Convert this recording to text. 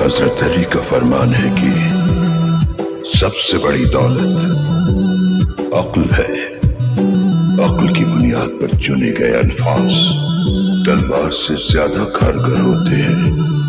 हज़रत अली का फरमान है कि सबसे बड़ी दौलत अक्ल है। अक्ल की बुनियाद पर चुने गए अल्फाज तलवार से ज़्यादा कारगर होते हैं।